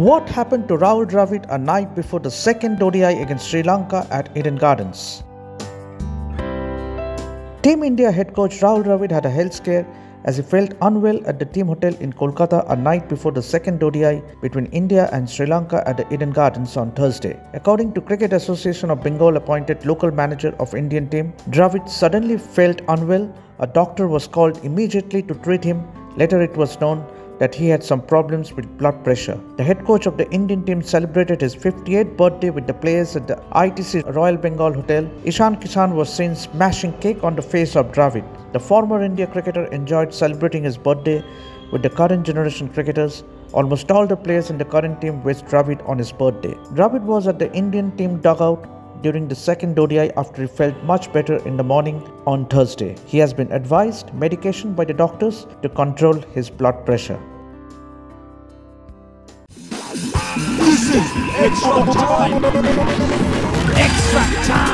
What happened to Rahul Dravid a night before the second ODI against Sri Lanka at Eden Gardens? Team India head coach Rahul Dravid had a health scare as he felt unwell at the team hotel in Kolkata a night before the second ODI between India and Sri Lanka at the Eden Gardens on Thursday. According to Cricket Association of Bengal appointed local manager of Indian team, Dravid suddenly felt unwell. A doctor was called immediately to treat him. Later it was known that he had some problems with blood pressure. The head coach of the Indian team celebrated his 58th birthday with the players at the ITC Royal Bengal Hotel. Ishan Kishan was seen smashing cake on the face of Dravid. The former India cricketer enjoyed celebrating his birthday with the current generation cricketers. Almost all the players in the current team wished Dravid on his birthday. Dravid was at the Indian team dugout during the second ODI after he felt much better in the morning on Thursday. He has been advised medication by the doctors to control his blood pressure. This is extra time! Extra time!